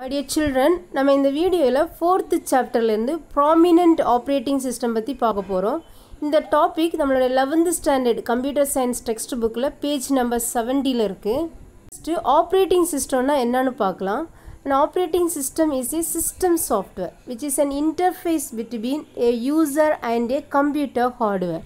Dear children நம்ம இந்த வீடியோவில் ஃபோர்த்து சாப்டர்லேருந்து ப்ராமினென்ட் ஆப்ரேட்டிங் சிஸ்டம் பற்றி பார்க்க போகிறோம் இந்த டாபிக் நம்மளோட eleventh standard computer science text புக்கில் பேஜ் நம்பர் செவன்ட்டியில் இருக்குது ஃபஸ்ட்டு ஆப்ரேட்டிங் சிஸ்டம்னா என்னன்னு பார்க்கலாம். And operating system is a system software which is an interface between a user and a computer hardware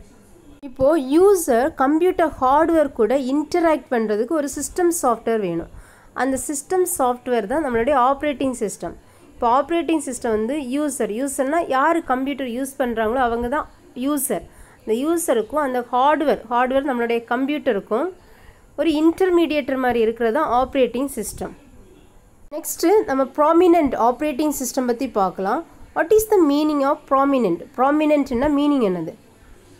இப்போது யூசர் கம்ப்யூட்டர் ஹார்ட்வேர் கூட interact பண்ணுறதுக்கு ஒரு சிஸ்டம் சாஃப்ட்வேர் வேணும். அந்த சிஸ்டம் சாஃப்ட்வேர் தான் நம்மளுடைய ஆப்ரேட்டிங் சிஸ்டம் இப்போ ஆப்ரேட்டிங் சிஸ்டம் வந்து யூசர் யூசர்னால் யார் கம்ப்யூட்டர் யூஸ் பண்ணுறாங்களோ அவங்க தான் யூசர் அந்த யூசருக்கும் அந்த ஹார்ட்வேர் ஹார்ட்வேர் நம்மளுடைய கம்ப்யூட்டருக்கும் ஒரு இன்டர்மீடியேட்டர் மாதிரி இருக்கிறது தான் ஆப்ரேட்டிங் சிஸ்டம் நெக்ஸ்ட்டு நம்ம ப்ராமினென்ட் ஆப்ரேட்டிங் சிஸ்டம் பற்றி பார்க்கலாம். What is the meaning of prominent ப்ராமினென்ட்னா meaning என்னது?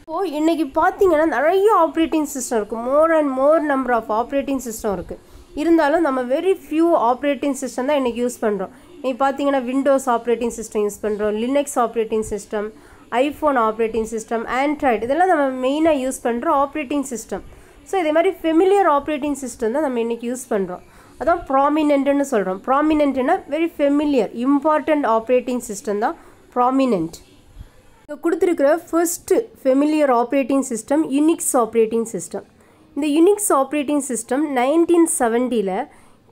இப்போது இன்றைக்கி பார்த்தீங்கன்னா நிறைய ஆப்ரேட்டிங் சிஸ்டம் இருக்குது more and more number of operating system இருக்குது இருந்தாலும் நம்ம வெரி ஃபியூ ஆப்ரேட்டிங் சிஸ்டம் தான் இன்றைக்கி யூஸ் பண்ணுறோம் நீ பார்த்தீங்கன்னா விண்டோஸ் ஆப்ரேட்டிங் சிஸ்டம் யூஸ் பண்ணுறோம் Linux operating system iPhone operating system Android இதெல்லாம் நம்ம மெயினாக யூஸ் பண்ணுற ஆப்ரேட்டிங் சிஸ்டம் ஸோ இதே மாதிரி ஃபெமிலியர் ஆப்ரேட்டிங் சிஸ்டம் தான் நம்ம இன்றைக்கி யூஸ் பண்ணுறோம் அதான் ப்ராமினென்ட்னு சொல்கிறோம் ப்ராமினென்ட்னா very familiar important operating system தான் ப்ராமினென்ட் இங்கே கொடுத்துருக்கிற first familiar operating system Unix operating system இந்த Unix operating system nineteen செவன்ட்டியில்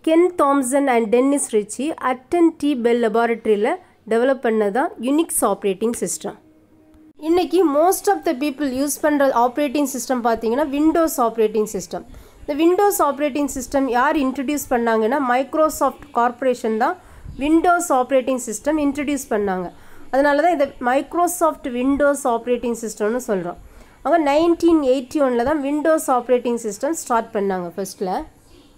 Ken Thompson and Dennis Ritchie AT and T Bell லெபார்ட்டரியில் develop பண்ணது தான் யுனிக்ஸ் ஆப்ரேட்டிங் சிஸ்டம் இன்றைக்கி most of the people use பண்ணுற operating system பார்த்தீங்கன்னா Windows operating system இந்த Windows operating system யார் introduce பண்ணாங்கன்னா Microsoft corporation தான் Windows operating system introduce பண்ணாங்க. அதனால தான் இதை மைக்ரோசாஃப்ட் விண்டோஸ் ஆப்ரேட்டிங் சிஸ்டம்னு சொல்கிறோம் அவங்க நைன்டீன் எயிட்டி ஒனில் தான் விண்டோஸ் ஆப்ரேட்டிங் சிஸ்டம் ஸ்டார்ட் பண்ணாங்க ஃபஸ்ட்டில்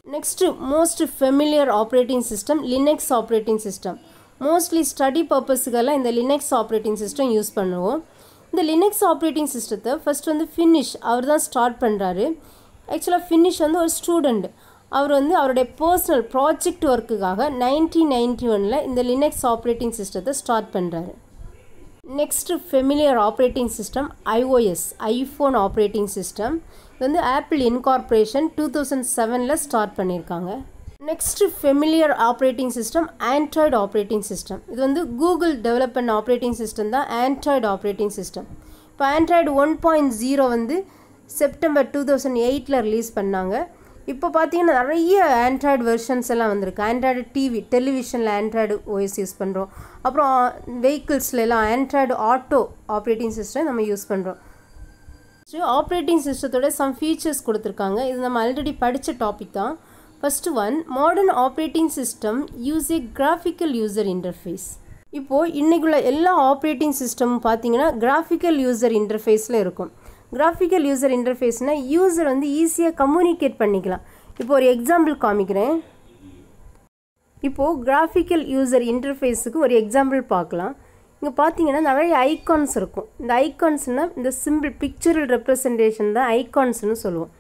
next most familiar operating system Linux operating system mostly study பர்பஸுக்கெல்லாம் இந்த லினக்ஸ் ஆப்ரேட்டிங் சிஸ்டம் யூஸ் பண்ணுவோம். இந்த லினக்ஸ் ஆப்ரேட்டிங் சிஸ்டத்தை ஃபஸ்ட் வந்து ஃபினிஷ் அவர் தான் ஸ்டார்ட் பண்ணுறாரு ஆக்சுவலாக ஃபினிஷ் வந்து ஒரு ஸ்டூடெண்ட் அவர் வந்து அவருடைய பர்சனல் ப்ராஜெக்ட் ஒர்க்குக்காக நைன்டீன் நைன்டி ஒனில் இந்த லினக்ஸ் ஆப்ரேட்டிங் சிஸ்டத்தை ஸ்டார்ட் பண்ணுறாரு next familiar operating system iOS iPhone operating system இது வந்து ஆப்பிள் இன்கார்பரேஷன் டூ தௌசண்ட் செவனில் ஸ்டார்ட் பண்ணியிருக்காங்க. Next familiar operating system Android operating system இது வந்து கூகுள் டெவலப் பண்ண ஆப்ரேட்டிங் சிஸ்டம் தான் ஆண்ட்ராய்டு ஆப்ரேட்டிங் சிஸ்டம் இப்போ ஆண்ட்ராய்டு ஒன் பாயிண்ட் ஜீரோ வந்து செப்டம்பர் டூ தௌசண்ட் எயிட்டில் ரிலீஸ் பண்ணாங்க. இப்போ பார்த்தீங்கன்னா நிறைய ஆண்ட்ராய்டு வெர்ஷன்ஸ் எல்லாம் வந்திருக்கு. ஆண்ட்ராய்டு டிவி டெலிவிஷனில் ஆண்ட்ராய்டு ஓஎஸ் யூஸ் பண்ணுறோம் அப்புறம் வெஹிக்கிள்ஸ்லாம் ஆண்ட்ராய்டு ஆட்டோ ஆப்ரேட்டிங் சிஸ்டம் நம்ம யூஸ் பண்ணுறோம் ஆப்ரேட்டிங் சிஸ்டத்தோட சம் ஃபீச்சர்ஸ் கொடுத்துருக்காங்க. இது நம்ம ஆல்ரெடி படித்த டாபிக் தான். First one modern operating system use a graphical user interface இப்போது இன்றைக்குள்ள எல்லா ஆப்ரேட்டிங் சிஸ்டமும் பார்த்தீங்கன்னா கிராஃபிக்கல் யூசர் இன்டர்ஃபேஸில் இருக்கும். கிராஃபிக்கல் யூசர் இன்டர்ஃபேஸ்னால் யூசர் வந்து ஈஸியாக கம்யூனிகேட் பண்ணிக்கலாம். இப்போ ஒரு எக்ஸாம்பிள் காமிக்கிறேன். இப்போது கிராஃபிக்கல் யூசர் இன்டர்ஃபேஸுக்கு ஒரு எக்ஸாம்பிள் பார்க்கலாம். இங்கே பார்த்தீங்கன்னா நிறைய ஐகான்ஸ் இருக்கும். இந்த ஐகான்ஸ்னால் இந்த சிம்பிள் பிக்சரல் ரெப்ரசன்டேஷன் தான் ஐகான்ஸ்னு சொல்லுவோம்.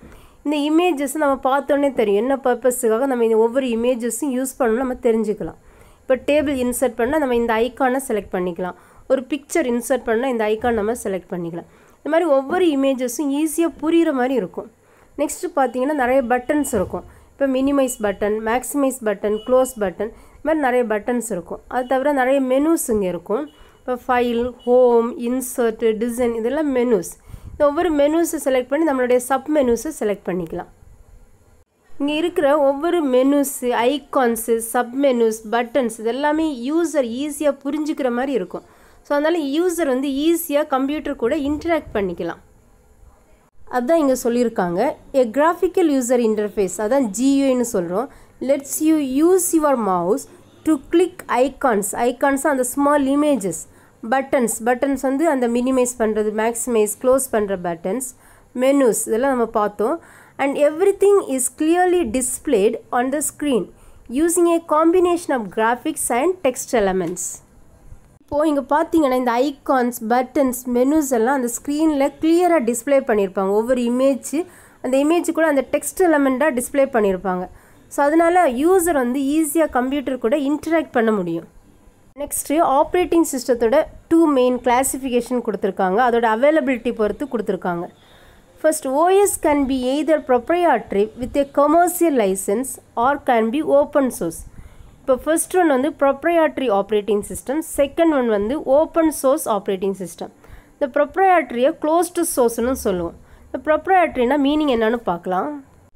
இந்த இமேஜஸ் நம்ம பார்த்தோன்னே தெரியும். என்ன பர்பஸுக்காக நம்ம இந்த ஒவ்வொரு இமேஜஸும் யூஸ் பண்ணணும் நம்ம தெரிஞ்சுக்கலாம். இப்போ டேபிள் இன்சர்ட் பண்ணால் நம்ம இந்த ஐக்கானை செலக்ட் பண்ணிக்கலாம். ஒரு பிக்சர் இன்சர்ட் பண்ணால் இந்த ஐக்கான் நம்ம செலக்ட் பண்ணிக்கலாம். இந்த மாதிரி ஒவ்வொரு இமேஜஸும் ஈஸியாக புரிகிற மாதிரி இருக்கும். நெக்ஸ்ட்டு பார்த்தீங்கன்னா நிறைய பட்டன்ஸ் இருக்கும். இப்போ minimise button maximise button close button இது மாதிரி நிறைய பட்டன்ஸ் இருக்கும். அது தவிர நிறைய மெனூஸ் இங்கே இருக்கும். இப்போ ஃபைல் ஹோம் இன்சர்ட்டு டிசைன் இதெல்லாம் மெனூஸ் இந்த ஒவ்வொரு மெனூஸை செலக்ட் பண்ணி நம்மளுடைய சப் மெனூஸை செலக்ட் பண்ணிக்கலாம். இங்கே இருக்கிற ஒவ்வொரு menus icons sub menus buttons இதெல்லாமே யூஸர் ஈஸியாக புரிஞ்சுக்கிற மாதிரி இருக்கும். ஸோ அதனால் யூசர் வந்து ஈஸியாக கம்ப்யூட்டர் கூட இன்டராக்ட் பண்ணிக்கலாம். அதுதான் இங்கே சொல்லியிருக்காங்க. ஏ கிராஃபிக்கல் யூசர் இன்டர்ஃபேஸ் அதான் ஜியூன்னு சொல்கிறோம் lets you use your mouse to click icons icons அந்த ஸ்மால் இமேஜஸ் பட்டன்ஸ் பட்டன்ஸ் வந்து அந்த மினிமைஸ் பண்ணுறது மேக்ஸிமைஸ் க்ளோஸ் பண்ணுற பட்டன்ஸ் மெனூஸ் இதெல்லாம் நம்ம பார்த்தோம். And everything is clearly displayed on the screen using a combination of graphics and text elements இப்போது இங்கே பார்த்தீங்கன்னா இந்த ஐகான்ஸ் பட்டன்ஸ் மெனுஸ் எல்லாம் அந்த ஸ்க்ரீனில் கிளியராக டிஸ்பிளே பண்ணியிருப்பாங்க ஒவ்வொரு இமேஜ் அந்த இமேஜ் கூட அந்த டெக்ஸ்ட் எலமெண்ட்டாக டிஸ்பிளே பண்ணியிருப்பாங்க ஸோ அதனால் யூசர் வந்து ஈஸியாக கம்ப்யூட்டர் கூட இன்டராக்ட் பண்ண முடியும். நெக்ஸ்ட்டு ஆப்ரேட்டிங் சிஸ்டத்தோட டூ மெயின் கிளாஸிஃபிகேஷன் கொடுத்துருக்காங்க. அதோட அவைலபிலிட்டி பொறுத்து கொடுத்துருக்காங்க. First OS can be either proprietary with a commercial licence or can be open source இப்போ ஃபர்ஸ்ட் ஒன் வந்து proprietary operating system second one வந்து ஓப்பன் சோர்ஸ் ஆப்ரேட்டிங் சிஸ்டம் இந்த ப்ரொப்ரையாட்ரியை க்ளோஸ்டு சோர்ஸ்னு சொல்லுவோம். இந்த ப்ரொப்ரையாட்ரினா மீனிங் என்னன்னு பார்க்கலாம்.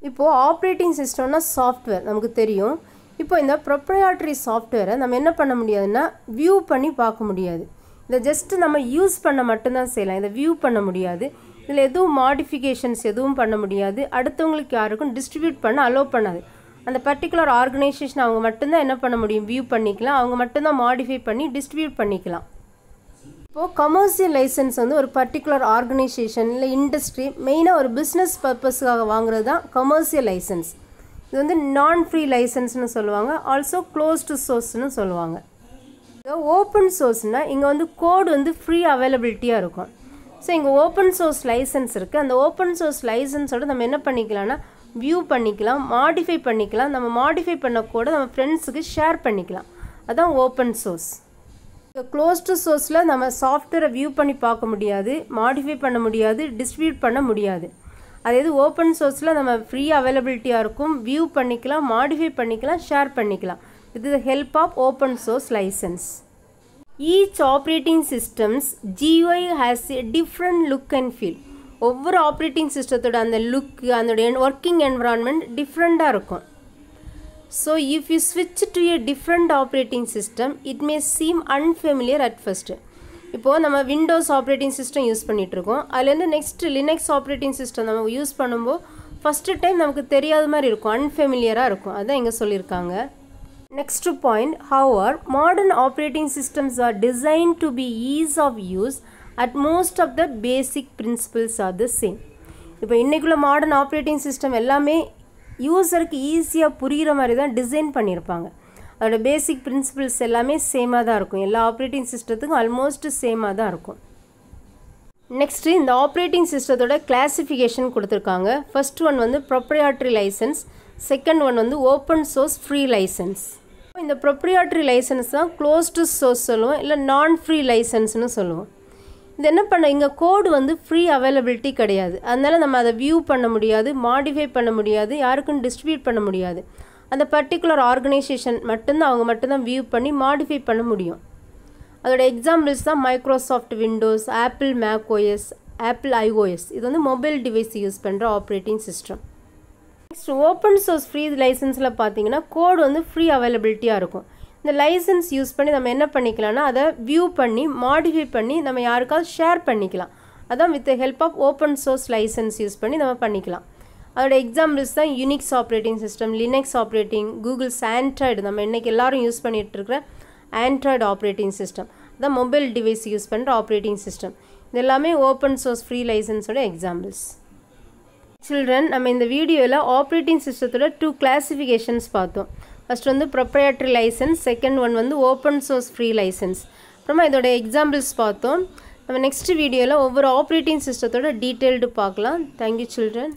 இப்போது ஆப்ரேட்டிங் சிஸ்டம்னா சாஃப்ட்வேர் நமக்கு தெரியும். இப்போ இந்த ப்ரொப்ரையாட்ரி சாஃப்ட்வேரை நம்ம என்ன பண்ண முடியாதுன்னா வியூ பண்ணி பார்க்க முடியாது. இதை ஜஸ்ட்டு நம்ம யூஸ் பண்ண மட்டும்தான் செய்யலாம். இதை வியூ பண்ண முடியாது. இதில் எதுவும் மாடிஃபிகேஷன்ஸ் எதுவும் பண்ண முடியாது. அடுத்தவங்களுக்கு யாருக்கும் டிஸ்ட்ரிபியூட் பண்ண அலோவ் பண்ணாது. அந்த பர்டிகுலர் ஆர்கனைசேஷன் அவங்க மட்டும்தான் என்ன பண்ண முடியும்? வியூ பண்ணிக்கலாம். அவங்க மட்டும்தான் மாடிஃபை பண்ணி டிஸ்ட்ரிபியூட் பண்ணிக்கலாம். இப்போது கமர்ஷியல் லைசன்ஸ் வந்து ஒரு பர்டிகுலர் ஆர்கனைசேஷன் இல்லை இண்டஸ்ட்ரி மெயினாக ஒரு பிஸ்னஸ் பர்பஸ்க்காக வாங்குறது தான் கமர்ஷியல் லைசன்ஸ் இது வந்து நான் ஃப்ரீ லைசன்ஸ்னு சொல்லுவாங்க. ஆல்சோ க்ளோஸ்டு சோர்ஸ்னு சொல்லுவாங்க. ஓப்பன் சோர்ஸ்னால் இங்கே வந்து கோடு வந்து ஃப்ரீ அவைலபிலிட்டியாக இருக்கும். ஸோ இங்கே ஓப்பன் சோர்ஸ் லைசன்ஸ் இருக்குது அந்த ஓப்பன் சோர்ஸ் லைசன்ஸோட நம்ம என்ன பண்ணிக்கலாம்னா வியூ பண்ணிக்கலாம் மாடிஃபை பண்ணிக்கலாம். நம்ம மாடிஃபை பண்ண கூட நம்ம ஃப்ரெண்ட்ஸுக்கு ஷேர் பண்ணிக்கலாம். அதான் ஓப்பன் சோர்ஸ் இந்த க்ளோஸ்டு சோர்ஸில் நம்ம சாஃப்ட்வேரை வியூ பண்ணி பார்க்க முடியாது மாடிஃபை பண்ண முடியாது டிஸ்ட்ரிபியூட் பண்ண முடியாது. அதே இது ஓப்பன் சோர்ஸில் நம்ம ஃப்ரீ அவைலபிலிட்டியாக இருக்கும் வியூ பண்ணிக்கலாம் மாடிஃபை பண்ணிக்கலாம் ஷேர் பண்ணிக்கலாம். With the help of open source licence each operating systems GUI has a different look and feel ஒவ்வொரு ஆப்ரேட்டிங் சிஸ்டத்தோட அந்த லுக்கு அதோடைய ஒர்க்கிங் என்வரான்மெண்ட் டிஃப்ரெண்ட்டாக இருக்கும். ஸோ இஃப் யூ ஸ்விட்ச் to a different operating system it may seem unfamiliar at first இப்போது நம்ம Windows operating system use பண்ணிகிட்ருக்கோம் அதுலேருந்து நெக்ஸ்ட் லினக்ஸ் ஆப்ரேட்டிங் சிஸ்டம் நம்ம யூஸ் பண்ணும்போது ஃபஸ்ட்டு டைம் நமக்கு தெரியாத மாதிரி இருக்கும். அன்ஃபெமிலியராக இருக்கும். அதான் இங்கே சொல்லியிருக்காங்க. Next point our modern operating systems are design to be ease of use at most of the basic principles are the same இப்போ இன்றைக்குள்ள மாடர்ன் ஆப்ரேட்டிங் சிஸ்டம் எல்லாமே யூசருக்கு ஈஸியாக புரிகிற மாதிரி தான் டிசைன் பண்ணியிருப்பாங்க. அதோட பேசிக் பிரின்சிபிள்ஸ் எல்லாமே சேமாக தான் இருக்கும். எல்லா ஆப்ரேட்டிங் சிஸ்டத்துக்கும் ஆல்மோஸ்ட் சேமாக தான் இருக்கும். நெக்ஸ்ட்டு இந்த ஆப்ரேட்டிங் சிஸ்டத்தோட கிளாஸிஃபிகேஷன் கொடுத்துருக்காங்க. ஃபர்ஸ்ட் ஒன் வந்து ப்ரொப்ரியாட்ரி லைசன்ஸ் செகண்ட் ஒன் வந்து ஓப்பன் சோர்ஸ் ஃப்ரீ லைசன்ஸ் இந்த ப்ரொப்ரியாட்ரி லைசன்ஸ் தான் க்ளோஸ்டு சோர்ஸ் சொல்லுவோம். இல்லை நான் ஃப்ரீ லைசன்ஸ்னு சொல்லுவோம். இது என்ன பண்ண இங்கே கோடு வந்து ஃப்ரீ அவைலபிலிட்டி கிடையாது. அதனால் நம்ம அதை வியூ பண்ண முடியாது மாடிஃபை பண்ண முடியாது யாருக்கும் டிஸ்ட்ரிபியூட் பண்ண முடியாது. அந்த பர்டிகுலர் ஆர்கனைசேஷன் மட்டும்தான் அவங்க மட்டும்தான் வியூ பண்ணி மாடிஃபை பண்ண முடியும். அதோட எக்ஸாம்பிள்ஸ் தான் Microsoft Windows Apple Mac OS Apple iOS இது வந்து மொபைல் டிவைஸ் யூஸ் பண்ணுற operating system next open source free லைசன்ஸில் பார்த்தீங்கன்னா கோடு வந்து ஃப்ரீ அவைலபிலிட்டியாக இருக்கும். இந்த லைசன்ஸ் யூஸ் பண்ணி நம்ம என்ன பண்ணிக்கலாம்னா அதை வியூ பண்ணி மாடிஃபை பண்ணி நம்ம யாருக்காவது ஷேர் பண்ணிக்கலாம். அதான் with help of open source license use பண்ணி நம்ம பண்ணிக்கலாம். அதோட எக்ஸாம்பிள்ஸ் தான் Unix operating system Linux operating Google's Android நம்ம இன்றைக்கி எல்லோரும் யூஸ் பண்ணிகிட்ருக்கிற ஆண்ட்ராய்டு ஆப்ரேட்டிங் சிஸ்டம் அதான் மொபைல் டிவைஸ் யூஸ் பண்ணுற ஆப்ரேட்டிங் சிஸ்டம் இது எல்லாமே ஓப்பன் சோர்ஸ் ஃப்ரீ லைசன்ஸோட எக்ஸாம்பிள்ஸ் சில்ட்ரன் நம்ம இந்த வீடியோவில் ஆப்ரேட்டிங் சிஸ்டத்தோட டூ கிளாஸிஃபிகேஷன்ஸ் பார்த்தோம். ஃபஸ்ட் வந்து ப்ரொப்ரையாட்ரி லைசன்ஸ் செகண்ட் ஒன் வந்து ஓப்பன் சோர்ஸ் ஃப்ரீ லைசன்ஸ் அப்புறமா இதோட எக்ஸாம்பிள்ஸ் பார்த்தோம். நம்ம நெக்ஸ்ட் வீடியோவில் ஒவ்வொரு ஆப்ரேட்டிங் சிஸ்டத்தோட டீட்டெயில்டு பார்க்கலாம். Thank you children